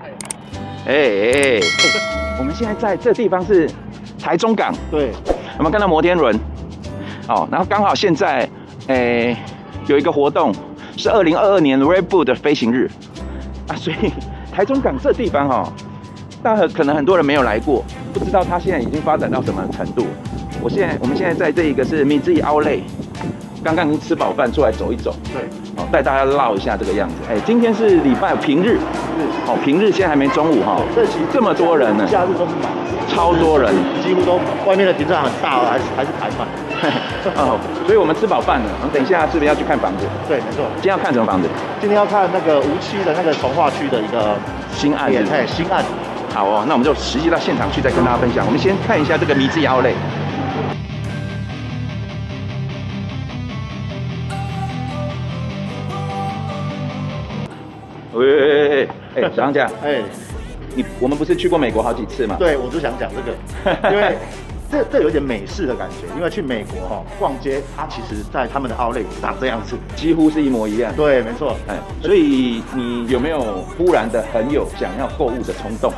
哎哎，我们现在在这地方是台中港，对，我们看到摩天轮？哦，然后刚好现在，诶，有一个活动是二零二二年 Red Bull 的飞行日啊，所以台中港这地方哈、大家可能很多人没有来过，不知道它现在已经发展到什么程度。我现在我们现在在这一个是米 i z i Outlet，刚刚已经吃饱饭出来走一走，对，哦，带大家绕一下这个样子。哎，今天是礼拜平日，哦，平日现在还没中午哈、这其实这么多人呢，假日都是满，超多人。几乎都外面的停车场很大哦，还是还是排满。哦，所以我们吃饱饭了，我们等一下是不是要去看房子？对，没错。今天要看什么房子？今天要看那个无期的那个从化区的一个新案子点，。哎，新案。好哦，那我们就实际到现场去再跟大家分享。我们先看一下这个迷之摇类。喂，哎，小张家，哎，你我们不是去过美国好几次嘛？对，我就想讲这个，因为这这有点美式的感觉，因为去美国哈、逛街，它其实在他们的 outlet 长这样子。几乎是一模一样。对，没错。哎，所以你有没有忽然的很有想要购物的冲动？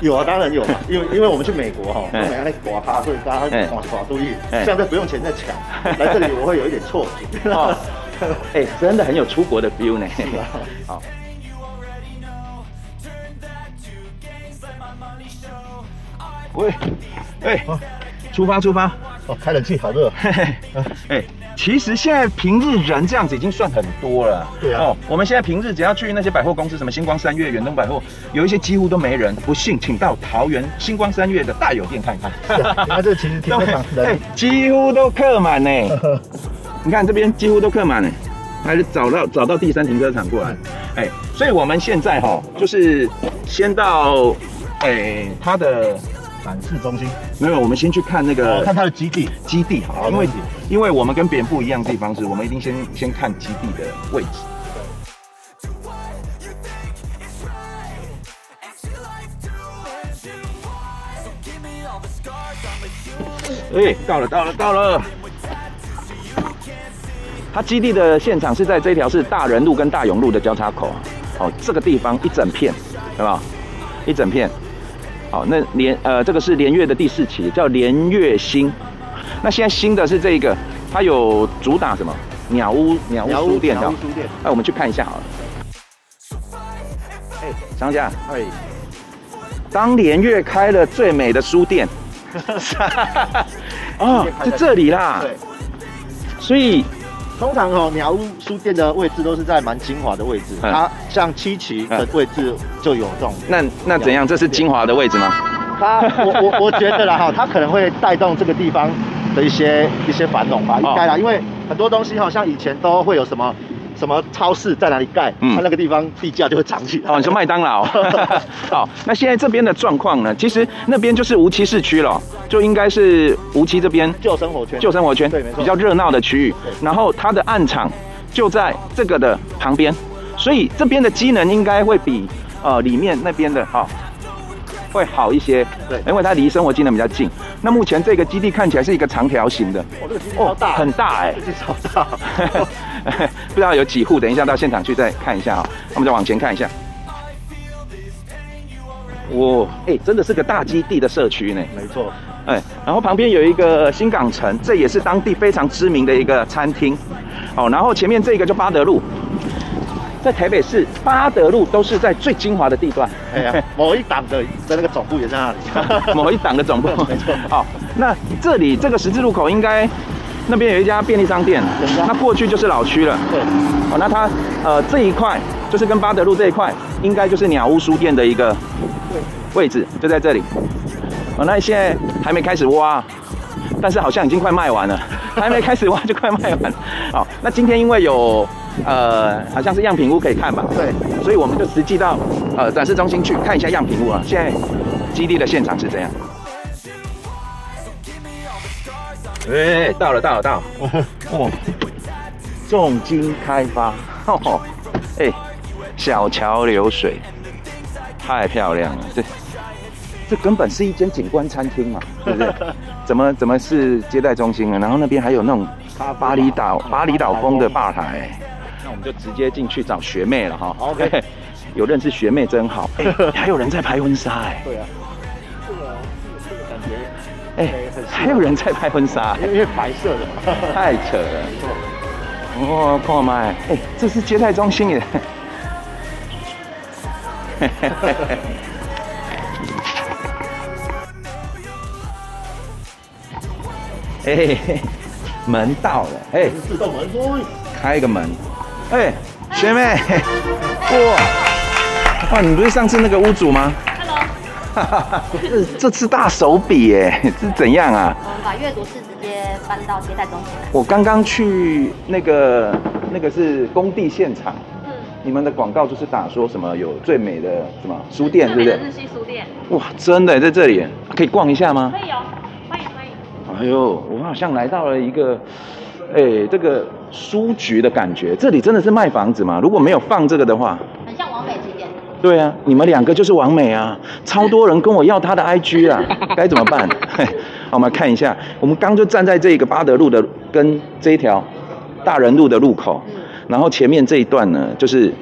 有啊，当然有嘛，因为因为我们去美国哈，哎都没那刮趴，所以大家哎刮刮注意，哎现在不用钱在抢，来这里我会有一点错觉。哦哎，真的很有出国的 feel 呢。啊好。喂，哎，出发出发。哦，开冷气好热。嘿嘿，哎，其实现在平日人这样子已经算很多了。对啊哦，我们现在平日只要去那些百货公司，什么星光三月、远东百货，有一些几乎都没人。不信，请到桃园星光三月的大有店看一看。是啊这其实停车场人 哎几乎都客满呢。你看这边几乎都客满呢，还是找到找到第三停车场过来。哎，所以我们现在哈、就是先到哎它的展示中心，没有，我们先去看那个哦看它的基地。基地好，因为因为我们跟别人不一样的地方是，我们一定先先看基地的位置。哎，到了，到了，到了！它基地的现场是在这条是大人路跟大勇路的交叉口，哦，这个地方一整片，对吧？一整片。好，那连呃，这个是连月的第四期，叫连月新。那现在新的是这个，它有主打什么？鸟屋鸟屋书店的鸟屋。书店。哎，我们去看一下好了。哎，张家，哎，当连月开了最美的书店，哦，在这里啦。对，所以通常哦，鸟屋书店的位置都是在蛮精华的位置，嗯它像七期的位置就有这种。那那怎样？这是精华的位置吗？它，我我我觉得啦哈，它可能会带动这个地方的一些一些繁荣吧，应该啦，因为很多东西好像以前都会有什么什么超市在哪里盖，嗯它那个地方地价就会涨起来。哦，你说麦当劳？好，那现在这边的状况呢？其实那边就是无期市区了，就应该是无期这边旧生活圈，旧生活圈对没错比较热闹的区域，然后它的暗场就在这个的旁边，所以这边的机能应该会比呃里面那边的哈、会好一些，对因为它离生活机能比较近。那目前这个基地看起来是一个长条形的，哦，这个基地超大，很大哎、超大。不知道有几户，等一下到现场去再看一下啊、我们再往前看一下。哇，哎、真的是个大基地的社区呢。没错，哎，然后旁边有一个新港城，这也是当地非常知名的一个餐厅。哦，然后前面这个就巴德路，在台北市巴德路都是在最精华的地段。哎呀，某一档的的那个总部也在那里。某一档的总部，没错好，那这里这个十字路口应该那边有一家便利商店有一家，那过去就是老区了。对，哦，那它呃这一块就是跟巴德路这一块，应该就是鸟屋书店的一个位置，就在这里。哦，那现在还没开始挖，但是好像已经快卖完了，还没开始挖就快卖完了。好，那今天因为有呃好像是样品屋可以看吧，对，所以我们就实际到呃展示中心去看一下样品屋啊。现在基地的现场是这样。哎、到了，到了，到了！哦，重金开发，哦，哎、小桥流水，太漂亮了！这这根本是一间景观餐厅嘛，对不对？怎么怎么是接待中心啊？然后那边还有那种巴厘岛巴厘岛风的吧台，那我们就直接进去找学妹了哈。OK 有认识学妹真好。哎，还有人在拍婚纱哎。对啊，哎，还有人在拍婚纱，因为白色的，太扯了。哦，看麦，哎，这是接待中心耶。哎，门到了，哎，自动门，开一个门，哎，学妹，哇，哇，你不是上次那个屋主吗这 这次大手笔哎，是怎样啊？我们把阅读室直接搬到接待中心来。我刚刚去那个那个是工地现场，嗯，你们的广告就是打说什么有最美的什么书店，对不对？日系书店。哇，真的在这里，可以逛一下吗？可以哦。欢迎欢迎哎呦，我好像来到了一个，哎，这个书局的感觉。这里真的是卖房子吗？如果没有放这个的话？对啊，你们两个就是完美啊，超多人跟我要他的 IG 啊，该怎么办？好，我们看一下，我们刚就站在这个巴德路的跟这一条大人路的路口，然后前面这一段呢，就是，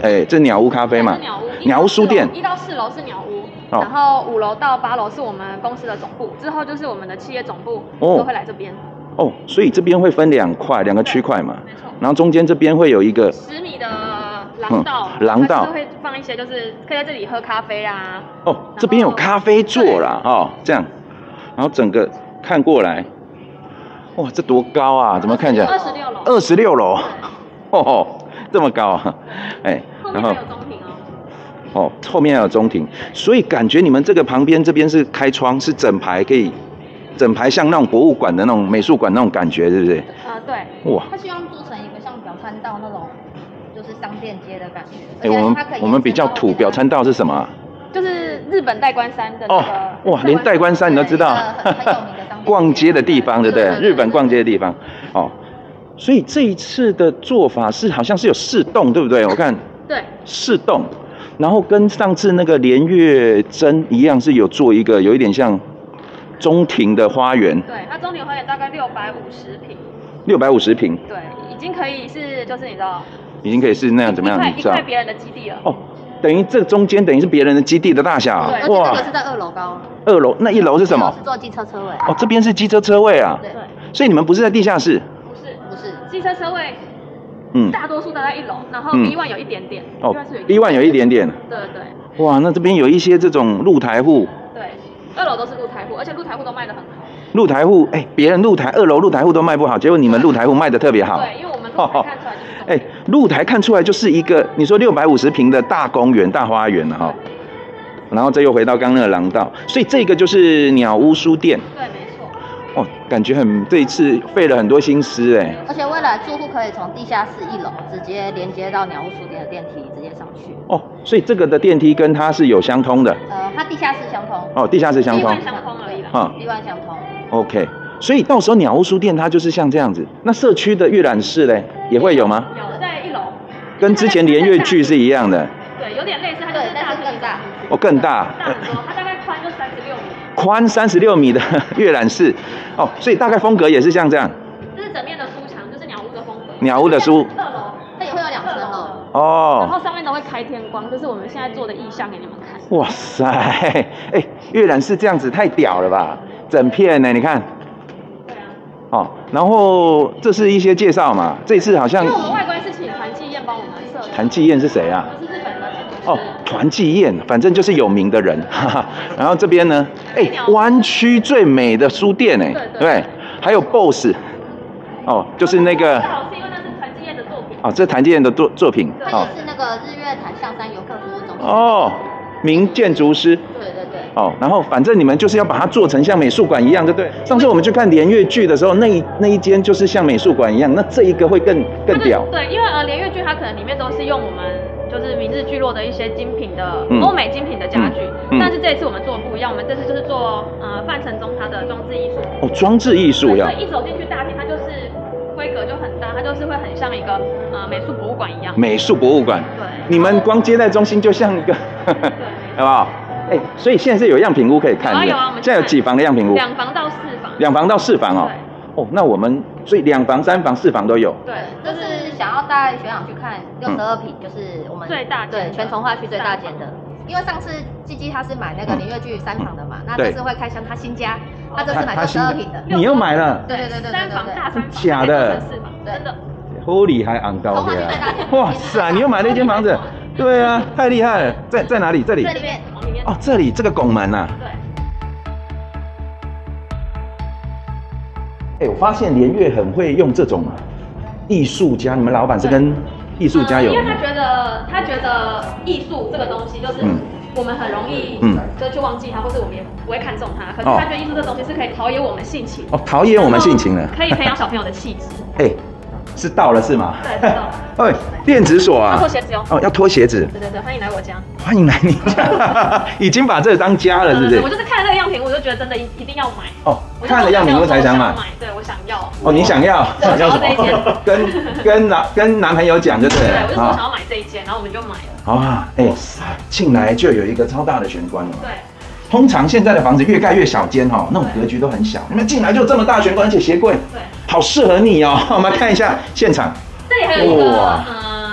哎，这鸟屋咖啡嘛，鸟屋，鸟屋书店，一到四楼是鸟屋。然后五楼到八楼是我们公司的总部，之后就是我们的企业总部都会来这边。哦，所以这边会分两块，两个区块嘛。没错。然后中间这边会有一个十米的廊道，廊道会放一些，就是可以在这里喝咖啡啊。哦，这边有咖啡座啦，哦，这样。然后整个看过来，哇，这多高啊？怎么看起来？二十六楼。二十六楼。哦，这么高啊？哎，然后。哦，后面还有中庭，所以感觉你们这个旁边这边是开窗，是整排可以，整排像那种博物馆的那种美术馆那种感觉，对不对？啊，对。哇。他希望做成一个像表参道那种，就是商店街的感觉。哎，我们我们比较土，表参道是什么？就是日本代官山的那个。哇，连代官山你都知道。很有名的商 逛街的地方，对不对？日本逛街的地方。哦，所以这一次的做法是好像是有四栋，对不对？我看。对。四栋。然后跟上次那个连月珍一样，是有做一个有一点像中庭的花园。对，它中庭花园大概六百五十平。六百五十平。对，已经可以是就是你知道。已经可以是那样怎么样？一块别人的基地了。哦，等于这中间等于是别人的基地的大小。对，哇，这个是在二楼高。二楼那一楼是什么？是做机车车位。哦，这边是机车车位啊。对。所以你们不是在地下室？不是，不是，机车车位。嗯，大多数都在一楼，然后 B one 有一点点，哦，B one 有一点点，对对。哇，那这边有一些这种露台户，对，二楼都是露台户，而且露台户都卖的很好。露台户，哎，别人露台二楼露台户都卖不好，结果你们露台户卖的特别好。对，因为我们露台看出来就是。哎，露台看出来就是一个，你说六百五十平的大公园、大花园了哈。然后这又回到刚那个廊道，所以这个就是鸟屋书店。对。哦，感觉很这一次费了很多心思哎，而且未来住户可以从地下室一楼直接连接到鸟屋书店的电梯，直接上去。哦，所以这个的电梯跟它是有相通的。呃，它地下室相通。哦，地下室相通。地相通而已啦。啊，地外相通。OK，所以到时候鸟屋书店它就是像这样子。那社区的阅览室嘞，也会有吗？有，在一楼。跟之前连月剧是一样的。对，有点类似，它就是大更大。哦，更大。大很多，它大概宽就三十六米。宽三十六米的阅览室，哦，所以大概风格也是像这样。这是整面的书墙，就是鸟屋的风格。鸟屋的书。二楼，它也会有两层楼。哦。然后上面都会开天光，就是我们现在做的意象给你们看。哇塞，哎，阅览室这样子太屌了吧？整片呢，你看。然后这是一些介绍嘛，这次好像。因为我们外观是请谭继燕帮我们设计。谭继燕是谁啊？是日本的。哦，团继燕，反正就是有名的人，哈哈。然后这边呢，哎，湾区最美的书店，哎，对，还有 BOSS，哦，就是那个。好，是因为那是团继燕的作品。哦，这是团继燕的作作品。哦，是那个日月潭象山游客服务中心。哦，名建筑师。对。哦，然后反正你们就是要把它做成像美术馆一样，对不对？上次我们去看连月剧的时候，那一那一间就是像美术馆一样，那这一个会更更屌。对，因为呃连月剧它可能里面都是用我们。就是明日聚落的一些精品的欧美精品的家具，但是这一次我们做的不一样，我们这次就是做呃范承宗他的装置艺术。哦，装置艺术呀！一走进去大厅，它就是规格就很大，它就是会很像一个呃美术博物馆一样。美术博物馆。对。你们光接待中心就像一个，对好不好？哎，所以现在是有样品屋可以看。有啊有啊，我们现在有几房的样品屋？两房到四房。两房到四房哦。哦，那我们所以两房、三房、四房都有。对，就是想要带学长去看六十二平，就是我们最大对全从化区最大间的。因为上次鸡鸡他是买那个林月剧三房的嘛，那这次会开箱他新家，他这次买六十二平的。你又买了？对对对对对三房大三房，假的，真的。好厉害，昂高的。哇塞，你又买了一间房子？对啊，太厉害了。在在哪里？这里。这里面，哦，这里这个拱门呐。对。哎，我发现连月很会用这种艺术家，你们老板是跟艺术家有？因为他觉得他觉得艺术这个东西就是我们很容易嗯就去忘记它，或是我们也不会看重它。可是他觉得艺术这东西是可以陶冶我们性情哦，陶冶我们性情的，可以培养小朋友的气质。哎。是到了是吗？对，到了。哎，电子锁啊，要脱鞋子哦。哦，要脱鞋子。对对对，欢迎来我家。欢迎来你家，已经把这当家了，是不是？我就是看了这个样品，我就觉得真的一一定要买。哦，看了样品我才想买。对，我想要。哦，你想要？想要什么。跟跟男跟男朋友讲就对了。对，我就说想要买这一件，然后我们就买了。啊，哎，进来就有一个超大的玄关哦。对。通常现在的房子越盖越小间哈，那种格局都很小。你们进来就这么大玄关，而且鞋柜。对。好适合你哦，我们看一下现场。这里还有一个呃，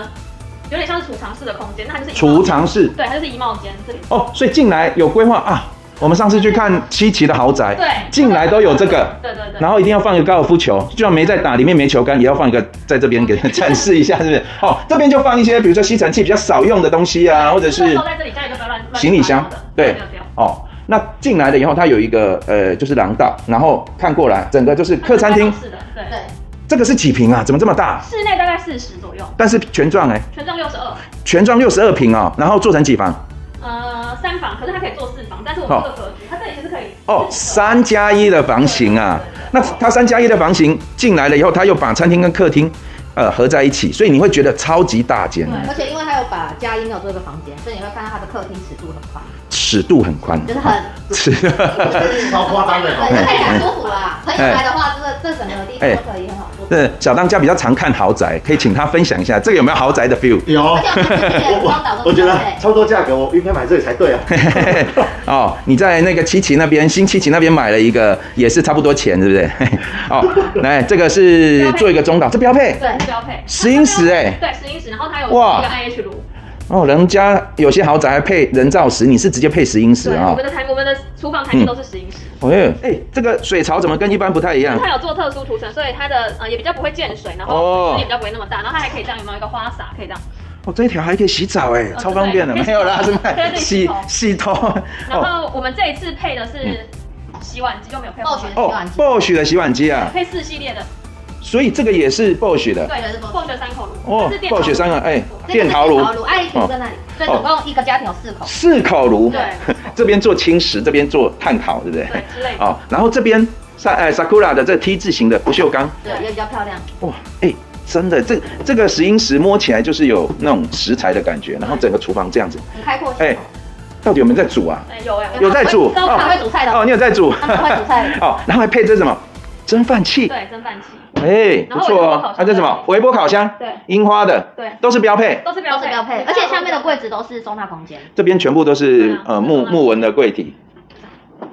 有点像是储藏室的空间，那就是储藏室，对，它就是衣帽间这里。哦，所以进来有规划啊。我们上次去看七期的豪宅，对，进来都有这个，对对对。然后一定要放一个高尔夫球，就算没在打，里面没球杆，也要放一个在这边给 展示一下，是不是？哦，这边就放一些，比如说吸尘器比较少用的东西啊，或者是在这里加一个乱行李箱，对，哦。那进来了以后，它有一个呃，就是廊道，然后看过来，整个就是客餐厅，是的，对对。这个是几平啊？怎么这么大？室内大概四十左右，但是全幢哎，全幢六十二，全幢六十二平哦，然后做成几房？呃，三房，可是它可以做四房，但是我们这个格局，它这里其实可以哦，三加一的房型啊。那它三加一的房型进来了以后，它又把餐厅跟客厅呃合在一起，所以你会觉得超级大间。对，而且因为它有把加音有做一个房间，所以你会看到它的客厅尺度很宽。尺度很宽，就是很尺，超夸张的，对，太很舒服了。可以来的话，这这整个地方都可以很好做。对，小当家比较常看豪宅，可以请他分享一下，这个有没有豪宅的 feel？有，我我觉得差不多价格，我应该买这里才对啊。哦，你在那个七期那边，新七期那边买了一个，也是差不多钱，对不对？哦，来，这个是做一个中岛，这标配，对，标配，石英石，哎，对，石英石，然后它有一个 IH 炉。哦，人家有些豪宅还配人造石，你是直接配石英石啊？我们的台，我们的厨房台面都是石英石。哎，哎，这个水槽怎么跟一般不太一样？它有做特殊涂层，所以它的呃也比较不会溅水，然后水也比较不会那么大，然后它还可以这样有没有一个花洒可以这样？哦，这一条还可以洗澡哎，超方便的，没有啦，是吗？洗洗头。然后我们这一次配的是洗碗机，就没有配暴雪的洗碗机。暴雪的洗碗机啊，配四系列的。所以这个也是 Bosch 的，对，是 Bosch 三口炉。哦，Bosch 三个，哎，电陶炉，爱丽在那里。所以总共一个家庭有四口。四口炉，对，这边做轻食，这边做炭烤，对不对？对，之类的。哦，然后这边萨哎 Sakura 的这 T 字形的不锈钢，对，也比较漂亮。哇，哎，真的，这这个石英石摸起来就是有那种食材的感觉，然后整个厨房这样子，很开阔。哎，到底有没有在煮啊？有哎，有在煮。哦，会煮菜的。哦，你有在煮。会煮菜。哦，然后还配这什么？蒸饭器。对，蒸饭器。哎，不错哦。啊，这什么？微波烤箱。对。樱花的。对。都是标配。都是标配。而且下面的柜子都是收纳空间。这边全部都是呃木木纹的柜体。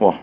哇。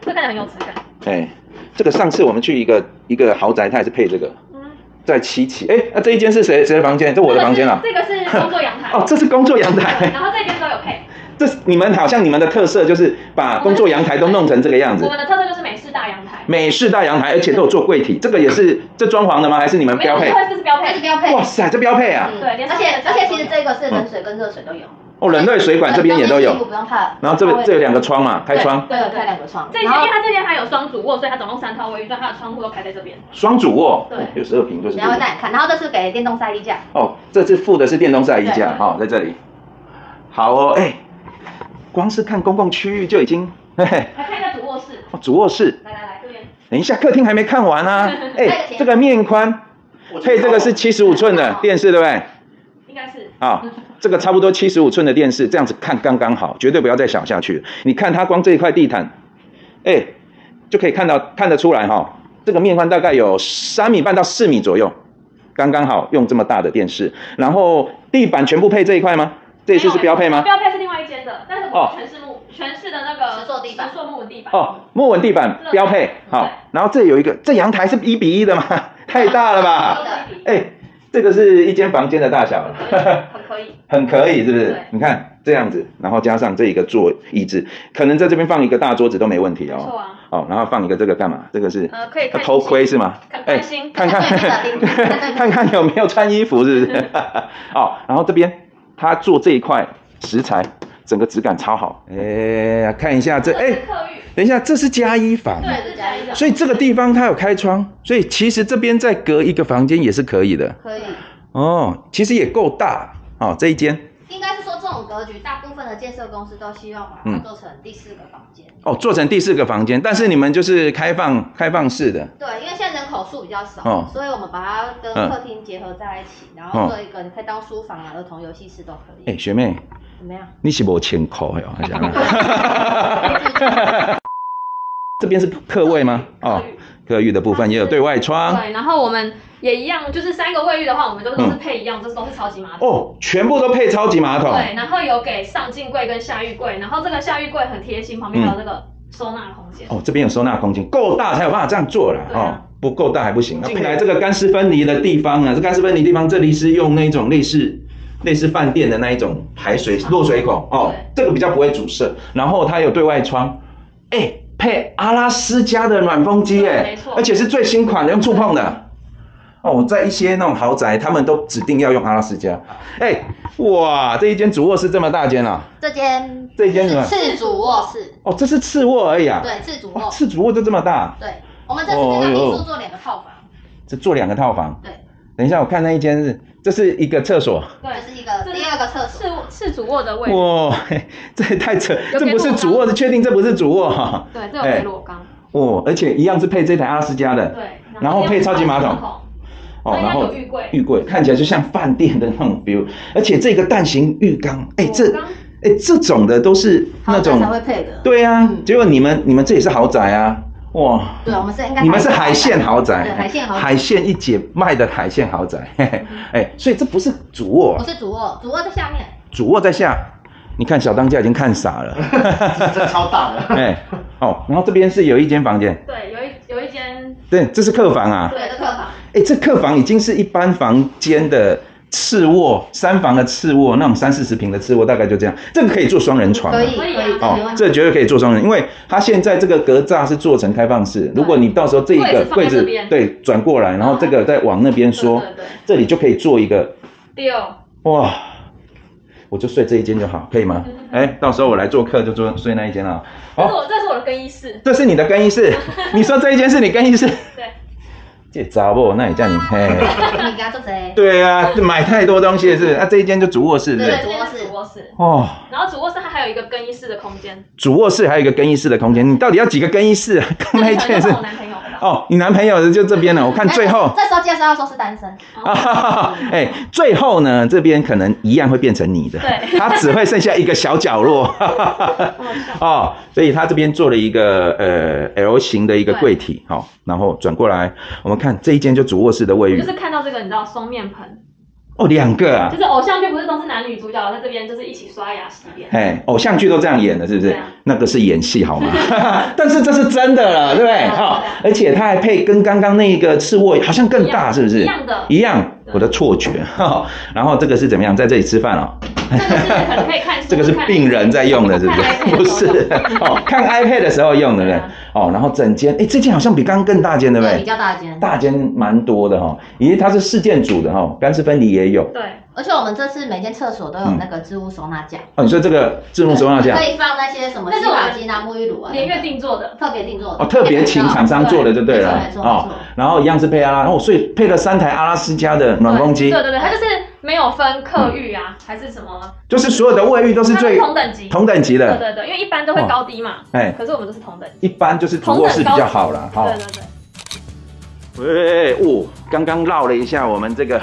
这看起来很有质感。哎，这个上次我们去一个一个豪宅，它也是配这个。嗯。在七期。哎，那这一间是谁谁的房间？这我的房间啊。这个是工作阳台。哦，这是工作阳台。然后这边都有配。这你们好像你们的特色就是把工作阳台都弄成这个样子。我们的特色就是美式大阳台。美式大阳台，而且都有做柜体，这个也是这装潢的吗？还是你们标配？这是标配，这是标配。哇塞，这标配啊！对，而且而且其实这个是冷水跟热水都有。哦，冷热水管这边也都有。不用怕。然后这边这有两个窗嘛，开窗。对，开两个窗。这间因为它这边还有双主卧，所以它总共三套卫浴，所以它的窗户都开在这边。双主卧。对。有十二平，就是。然后再看，然后这是给电动晒衣架。哦，这次附的是电动晒衣架，哈，在这里。好哦，哎。光是看公共区域就已经，嘿嘿。来看一下主卧室。哦，主卧室。来来来，这边。等一下，客厅还没看完啊。哎，这个面宽，配这个是七十五寸的电视，对不对？应该是。啊，这个差不多七十五寸的电视，这样子看刚刚好，绝对不要再小下去。你看它光这一块地毯，哎，就可以看到看得出来哈，这个面宽大概有三米半到四米左右，刚刚好用这么大的电视。然后地板全部配这一块吗？这一次是标配吗？标配是另外一间的，但是全是木。全是的那个石塑地板石塑木地板。哦，木纹地板乐标配。好，然后这有一个，这阳台是一比一的吗？太大了吧？哎，这个是一间房间的大小了。很可以。很可以，是不是？你看这样子，然后加上这一个座椅子，可能在这边放一个大桌子都没问题哦错哦。啊。哦，然后放一个这个干嘛？这个是呃，可以看偷窥是吗？看开心看看 看看有没有穿衣服，是不是？哦，然后这边他做这一块石材，整个质感超好。哎，看一下这，哎。等一下，这是加一房。对，这是加一房。所以这个地方它有开窗，所以其实这边再隔一个房间也是可以的。可以。哦，其实也够大哦，这一间。应该是说这种格局，大部分的建设公司都希望把它做成第四个房间。哦，做成第四个房间，但是你们就是开放开放式的。对，因为现在人口数比较少，哦。所以我们把它跟客厅结合在一起，然后做一个你可以当书房啊、儿童游戏室都可以。哎、学妹，怎么样？你是无钱口哦？还是怎样。这边是客位吗？哦，客浴的部分也有对外窗。对，然后我们也一样，就是三个卫浴的话，我们都都是配一样，这都是超级马桶。哦，全部都配超级马桶。对，然后有给上镜柜跟下浴柜，然后这个下浴柜很贴心，旁边还有这个收纳空间。哦，这边有收纳空间，够大才有办法这样做了哦。不够大还不行。进来这个干湿分离的地方啊，这干湿分离地方这里是用那种类似类似饭店的那一种排水落水孔哦，这个比较不会阻塞。然后它有对外窗，哎，配阿拉斯加的暖风机哎，没错而且是最新款的，用触碰的。哦，在一些那种豪宅，他们都指定要用阿拉斯加。哎，哇，这一间主卧室这么大间啊！这间这间什么是次主卧室，哦，这是次卧而已啊。对，次主哇，卧。次主卧就这么大，对，我们这次这个民宿做两个套房，这做两个套房。对，等一下，我看那一间是，这是一个厕所。对，是一个第二个厕所。是是主卧的位置。哇，这也太扯，这不是主卧，确定这不是主卧哈？对，这有给裸缸。哦，而且一样是配这台阿拉斯加的。对，然后配超级马桶。哦，然后浴柜。浴柜看起来就像饭店的那种 feel，而且这个蛋形浴缸，哎，这哎这种的都是那种才会配的。对啊，结果你们你们这也是豪宅啊。哇，对，我们是应该你们是海鲜豪宅，对，海鲜豪宅，海鲜一姐卖的海鲜豪宅，嘿嘿，哎，所以这不是主卧，不是主卧，主卧在下面，主卧在下，你看小当家已经看傻了，这超大的，哎，哦，然后这边是有一间房间，对，有一有一间，对，这是客房啊，对，这客房，哎，这客房已经是一般房间的。次卧三房的次卧，那种三四十平的次卧，大概就这样。这个可以做双人床，可以可以哦，这绝对可以做双人，因为它现在这个格栅是做成开放式。如果你到时候这一个柜子对转过来，然后这个再往那边缩，这里就可以做一个。六。哇，我就睡这一间就好，可以吗？哎，到时候我来做客就做睡那一间啊。这是我这是我的更衣室，这是你的更衣室。你说这一间是你更衣室？对。这杂不，那也叫你嘿。你给他做谁？对啊，买太多东西是，那、啊、这一间就主卧室，对，主卧室，主卧室。哦。然后主卧室它还有一个更衣室的空间。主卧室还有一个更衣室的空间，你到底要几个更衣室？刚那一件是。我男朋友的。哦，你男朋友的就这边了，我看最后。这时候介绍说是单身。哎，最后呢，这边可能一样会变成你的，对，他只会剩下一个小角落。哦，所以他这边做了一个呃 L 型的一个柜体，好、哦，然后转过来，我们看这一间就主卧室的卫浴，就是看到这个，你知道双面盆。哦，两个啊，就是偶像剧不是都是男女主角在这边就是一起刷牙洗脸？哎，偶像剧都这样演的，是不是？啊、那个是演戏好吗？但是这是真的了，对不对？哦，而且他还配跟刚刚那个次卧好像更大，是不是？一样的，一样。我的错觉哈，然后这个是怎么样？在这里吃饭哦。这个是可能可以看，这个是病人在用的，是不是？不是哦，看 iPad 的时候用，对不对？哦，然后整间，哎，这间好像比刚刚更大间，对不对？比较大间，大间蛮多的哈，因为它是四件组的哈，干湿分离也有。对，而且我们这次每间厕所都有那个置物收纳架。哦，你说这个置物收纳架可以放那些什么洗发精啊、沐浴乳啊，连月定做的，特别定做的。哦，特别请厂商做的就对了哦。然后一样是配阿拉，然后所以配了三台阿拉斯加的暖风机。对对对，它就是没有分客浴啊，还是什么，就是所有的卫浴都是最同等级，同等级的。对对对，因为一般都会高低嘛。哎，可是我们都是同等级。一般就是主卧室比较好了，哈。对对对。喂，哦，刚刚绕了一下我们这个，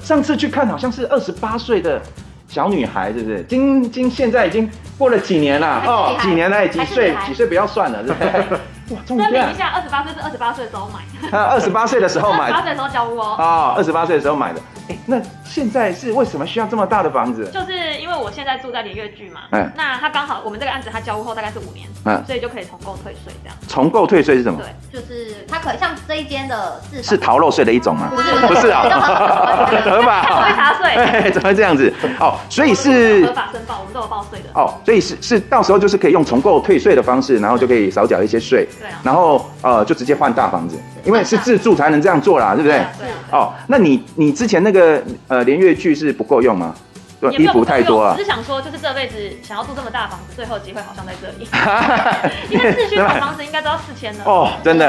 上次去看好像是二十八岁的小女孩，是不是？今今现在已经过了几年了哦，几年了，几岁？几岁不要算了，是不是？哇，证明一下，二十八岁是二十八岁的时候买。他二十八岁的时候买，二十八岁的时候交屋哦。哦，二十八岁的时候买的。那现在是为什么需要这么大的房子？就是因为我现在住在连月剧嘛，嗯，那他刚好我们这个案子他交屋后大概是五年，嗯，所以就可以重购退税这样。重购退税是什么？对，就是他可像这一间的是是逃漏税的一种吗？不是不是啊 合法，会查税，怎么这样子？哦，所以是合法申报，我们都有报税的。哦，所以是是到时候就是可以用重购退税的方式，然后就可以少缴一些税，对啊，然后呃就直接换大房子，因为是自助才能这样做啦，对不对？对。哦，那你你之前那个呃连月剧是不够用吗？衣服太多了！只是想说，就是这辈子想要住这么大房子，最后机会好像在这里。因为市区买房子应该都要四千呢。哦，真的。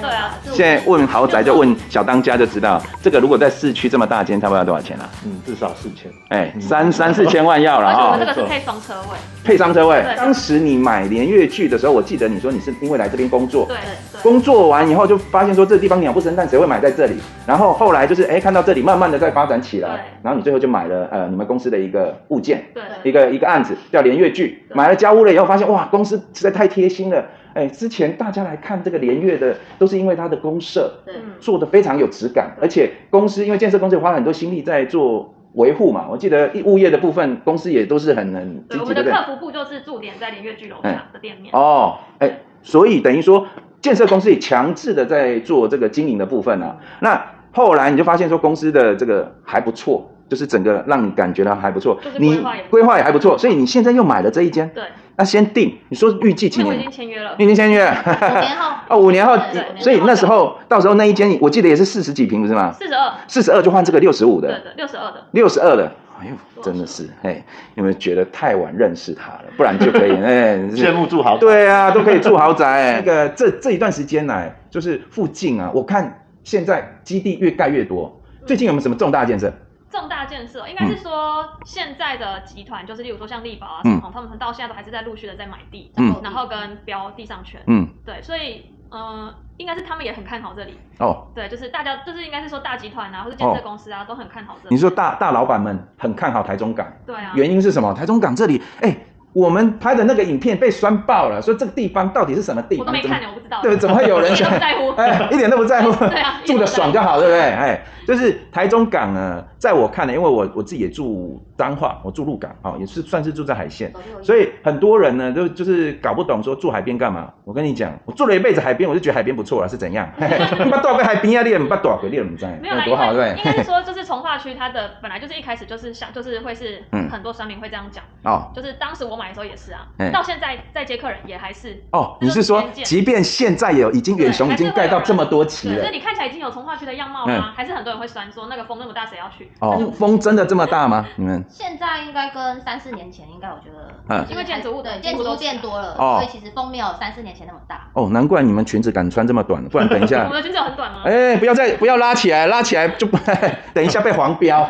对啊。现在问豪宅就问小当家就知道，这个如果在市区这么大间，差不多要多少钱啊？嗯，至少四千。哎，三三四千万要了啊！我们这个是配双车位。配双车位。当时你买连月剧的时候，我记得你说你是因为来这边工作。对。工作完以后就发现说这地方鸟不生蛋，谁会买在这里？然后后来就是哎看到这里慢慢的在发展起来，然后你最后就买了呃你们公司的一个物件。对，一个一个案子叫连月剧，买了家屋了以后，发现哇，公司实在太贴心了。哎，之前大家来看这个连月的，都是因为它的公社，做的非常有质感，而且公司因为建设公司花了很多心力在做维护嘛。我记得物业的部分，公司也都是很很积极的。我们的客服部就是驻点在连月居楼下的店面。哦，哎，所以等于说建设公司也强制的在做这个经营的部分啊。那后来你就发现说公司的这个还不错。就是整个让你感觉到还不错，你规划也还不错，所以你现在又买了这一间，对，那先定。你说预计几年？已经签约了，已经签约了，五年后。哦，五年后，所以那时候到时候那一间，我记得也是四十几平，不是吗？四十二，四十二就换这个六十五的，对对，六十二的，六十二的，哎呦，真的是，哎，有没有觉得太晚认识他了？不然就可以，哎，羡慕住豪宅，对啊，都可以住豪宅。那个这这一段时间来，就是附近啊，我看现在基地越盖越多，最近有没有什么重大建设？重大建设应该是说，现在的集团就是，例如说像力宝啊、什么，他们到现在都还是在陆续的在买地，然后跟标地上权。嗯，对，所以，嗯，应该是他们也很看好这里。哦，对，就是大家，就是应该是说大集团啊，或者建设公司啊，都很看好这里。你说大大老板们很看好台中港？对啊。原因是什么？台中港这里，哎。我们拍的那个影片被酸爆了，说这个地方到底是什么地方？我都没看，我不知道。对，怎么会有人想？不在乎，哎，一点都不在乎。对啊，住的爽就好，对不对？哎，就是台中港呢，在我看呢，因为我我自己也住彰化，我住鹿港，哦，也是算是住在海线，所以很多人呢，就就是搞不懂说住海边干嘛。我跟你讲，我住了一辈子海边，我就觉得海边不错了，是怎样？你把多少个海边啊？你把多少个你不在？没有多好，对不对？应该是说，就是从化区，它的本来就是一开始就是想，就是会是很多商民会这样讲哦，就是当时我买的时候也是啊。到现在在接客人也还是哦，你是说，即便现在有已经远雄已经盖到这么多期了，那你看起来已经有从化区的样貌吗？还是很多人会酸说那个风那么大谁要去？哦，风真的这么大吗？你们现在应该跟三四年前应该我觉得，嗯，因为建筑物的建筑物变多了，所以其实风没有三四年前那么大。哦，难怪你们裙子敢穿这么短，不然等一下 我们的裙子很短吗？哎，不要再不要拉起来，拉起来就 等一下被黄标。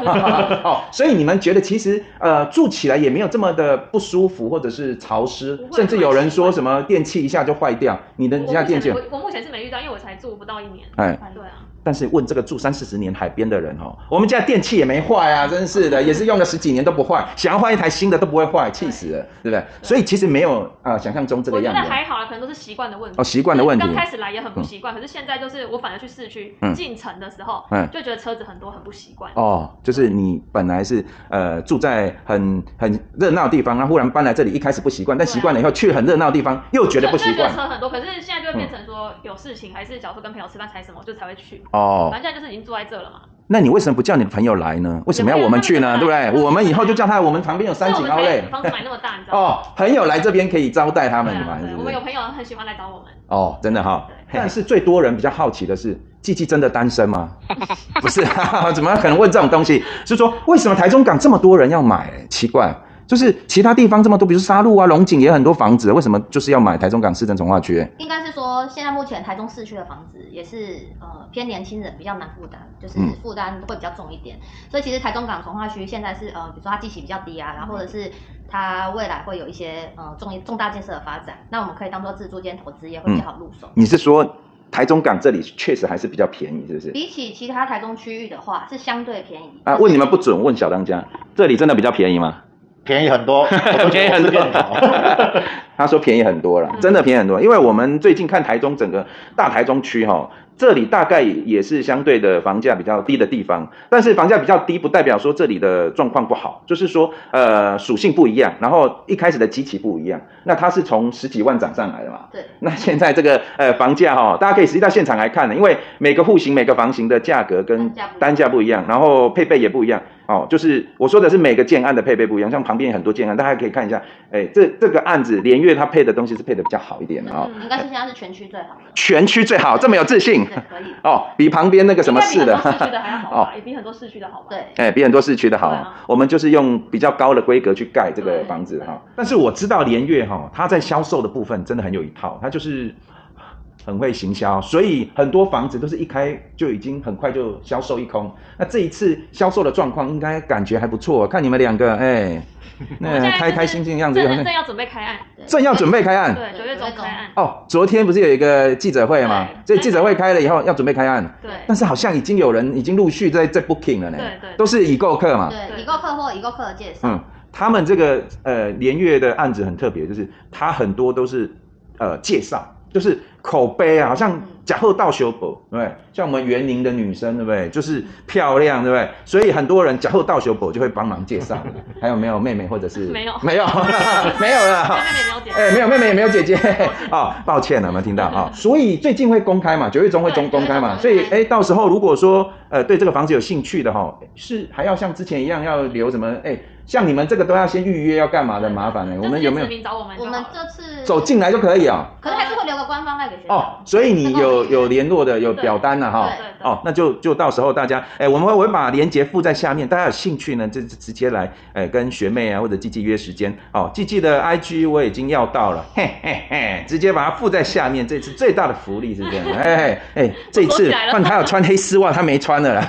哦，所以你们觉得其实呃住起来也没有这么的不舒服或者是潮湿，甚至有。人说什么电器一下就坏掉，你的家电器？我我目前是没遇到，因为我才住不到一年。哎，对啊。但是问这个住三四十年海边的人哦，我们家电器也没坏啊，真是的，也是用了十几年都不坏，想要换一台新的都不会坏，气死了，对不对？所以其实没有啊，想象中这个样子。我觉得还好啊，可能都是习惯的问题。哦，习惯的问题。刚开始来也很不习惯，可是现在就是我反而去市区进城的时候，嗯就觉得车子很多，很不习惯。哦，就是你本来是呃住在很很热闹的地方，然后忽然搬来这里，一开始不习惯，但习惯了以后去很热闹的地方又觉得不习惯。车很多，可是现在就会变成说有事情，还是假如说跟朋友吃饭才什么，就才会去。哦，反正现在就是。已经住在这了嘛？那你为什么不叫你的朋友来呢？为什么要我们去呢？对不对？我们以后就叫他，我们旁边有三井奥莱，房子买那么大，你知道吗？哦，朋友来这边可以招待他们嘛？我们有朋友很喜欢来找我们。哦，真的哈。但是最多人比较好奇的是，季季真的单身吗？不是，怎么可能问这种东西？是说为什么台中港这么多人要买？奇怪。就是其他地方这么多，比如沙鹿啊、龙井也很多房子，为什么就是要买台中港市政从化区？应该是说，现在目前台中市区的房子也是呃偏年轻人比较难负担，就是负担会比较重一点。所以其实台中港从化区现在是呃，比如说它地起比较低啊，然后或者是它未来会有一些呃重重大建设的发展，那我们可以当做自住间投资也会比较好入手。你是说台中港这里确实还是比较便宜，是不是？比起其他台中区域的话，是相对便宜啊。问你们不准问小当家，这里真的比较便宜吗？便宜很多，便宜很多。他说便宜很多了，真的便宜很多。因为我们最近看台中整个大台中区哈，这里大概也是相对的房价比较低的地方，但是房价比较低不代表说这里的状况不好，就是说呃属性不一样，然后一开始的基期不一样，那它是从十几万涨上来的嘛？对。那现在这个呃房价哈，大家可以实际到现场来看的，因为每个户型每个房型的价格跟单价不一样，然后配备也不一样。哦，就是我说的是每个建案的配备不一样，像旁边很多建案，大家可以看一下，哎，这这个案子连月它配的东西是配的比较好一点的啊，应该是现在是全区最好的，全区最好，这么有自信，可以哦，比旁边那个什么市的，市区的还要好哦，也比很多市区的好吧？对，哎，比很多市区的好，我们就是用比较高的规格去盖这个房子哈，但是我知道连月哈，它在销售的部分真的很有一套，它就是。很会行销，所以很多房子都是一开就已经很快就销售一空。那这一次销售的状况应该感觉还不错，看你们两个，哎，那开开心心的样子。正正要准备开案，正要准备开案。对，九月中开案。哦，昨天不是有一个记者会吗？这记者会开了以后要准备开案。对。但是好像已经有人已经陆续在在 booking 了呢。对对。都是已购客嘛。对，已购客或已购客的介绍。嗯，他们这个呃连月的案子很特别，就是他很多都是呃介绍。就是口碑啊，好像假后到修补，对不对？像我们园林的女生，对不对？就是漂亮，对不对？所以很多人假后到修补就会帮忙介绍。还有没有妹妹或者是没有没有 没有了？妹妹没有姐哎，没有妹妹也没有姐姐啊，抱歉了，有没有听到啊？所以最近会公开嘛？九月中会中公开嘛？所以哎，到时候如果说呃对这个房子有兴趣的哈，是还要像之前一样要留什么哎？像你们这个都要先预约，要干嘛的？麻烦呢？我们有没有？我们这次走进来就可以啊。可是还是会留个官方赖给学校。哦，所以你有有联络的，有表单了哈。哦，那就就到时候大家，哎，我们会我会把链接附在下面，大家有兴趣呢，就直接来，哎，跟学妹啊或者季季约时间。哦，季季的 IG 我已经要到了，嘿嘿嘿，直接把它附在下面。这次最大的福利是这样，哎哎，这一次换他有穿黑丝袜，他没穿的啦。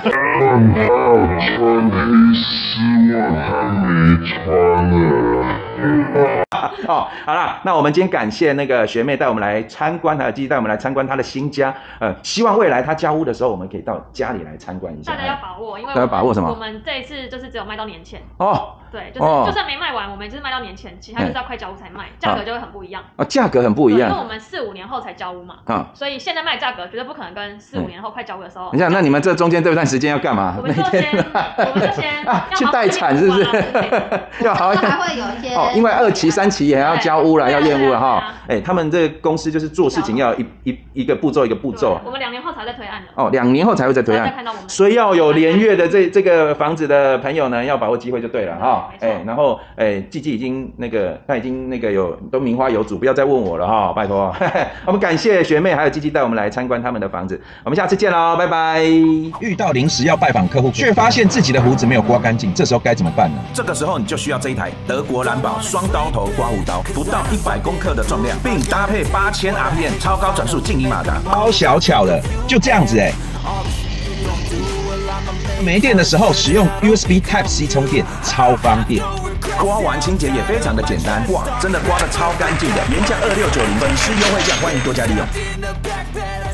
没穿了。哦，好了，那我们今天感谢那个学妹带我们来参观，还有继续带我们来参观她的新家。呃，希望未来她交屋的时候，我们可以到家里来参观一下。大家要把握，因为大家把握什么？我们这一次就是只有卖到年前。哦。对，就是就算没卖完，我们就是卖到年前，其他就是要快交屋才卖，价格就会很不一样。啊，价格很不一样。因为我们四五年后才交屋嘛。啊。所以现在卖价格绝对不可能跟四五年后快交屋的时候。你想，那你们这中间这段时间要干嘛？我们就先，我们就先啊去待产，是不是？要好。还会有一些哦，因为二期、三期也要交屋了，要验屋了哈。哎，他们这公司就是做事情要一一一个步骤一个步骤。我们两年后才在推案的。哦，两年后才会再推案。所以要有连月的这这个房子的朋友呢，要把握机会就对了哈。哎，然后。哎，季季已经那个，他已经那个有都名花有主，不要再问我了哈，拜托。我们感谢学妹还有季季带我们来参观他们的房子，我们下次见喽，拜拜。遇到临时要拜访客户，却发现自己的胡子没有刮干净，这时候该怎么办呢？这个时候你就需要这一台德国蓝宝双刀头刮胡刀，不到一百公克的重量，并搭配八千 RPM 超高转速静音马达，超小巧的，就这样子哎。没电的时候使用 USB Type C 充电，超方便。刮完清洁也非常的简单，哇，真的刮的超干净的，原价二六九零，粉丝优惠价，欢迎多加利用。